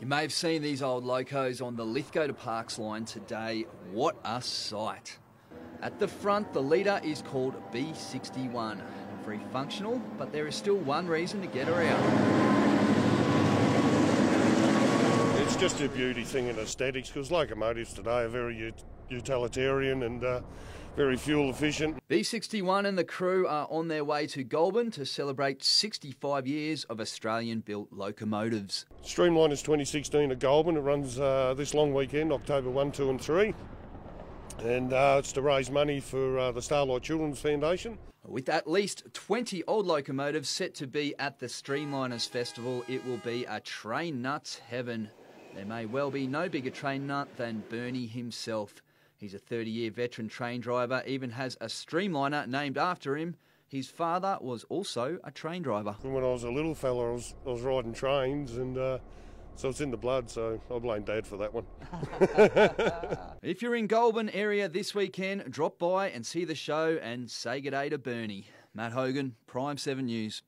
You may have seen these old locos on the Lithgow to Parkes line today. What a sight! At the front, the leader is called B61. Very functional, but there is still one reason to get her out. It's just a beauty thing in aesthetics because locomotives today are very utilitarian and uh, very fuel efficient. B61 and the crew are on their way to Goulburn to celebrate 65 years of Australian built locomotives. Streamliners 2016 at Goulburn. It runs uh, this long weekend, October 1, 2, and 3. And uh, it's to raise money for uh, the Starlight Children's Foundation. With at least 20 old locomotives set to be at the Streamliners Festival, it will be a train nuts heaven. There may well be no bigger train nut than Bernie himself. He's a 30 year veteran train driver, even has a streamliner named after him. His father was also a train driver. When I was a little fella, I was, I was riding trains, and uh, so it's in the blood, so I blame Dad for that one. if you're in Goulburn area this weekend, drop by and see the show and say good day to Bernie. Matt Hogan, Prime 7 News.